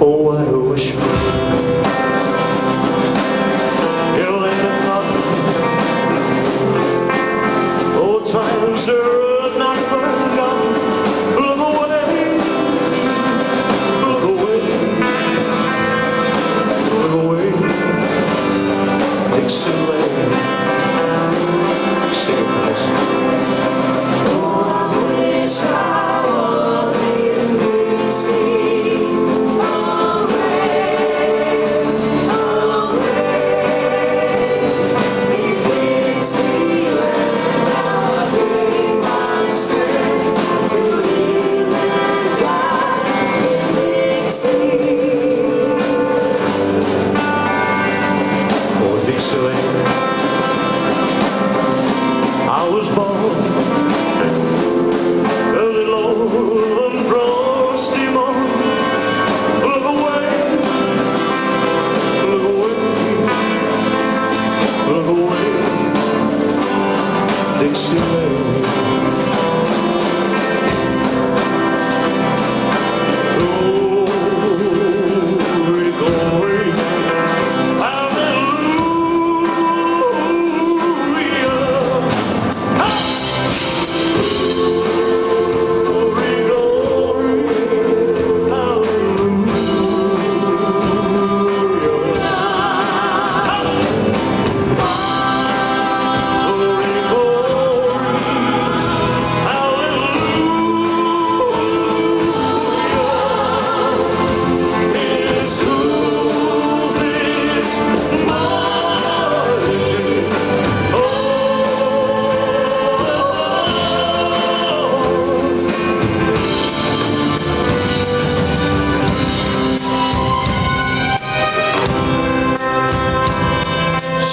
Oh, I wish you live in. Oh, times are fixing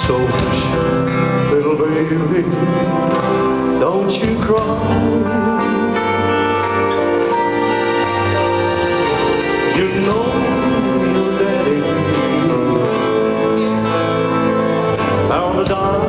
So, little baby, don't you cry. You know your daddy, how the dark.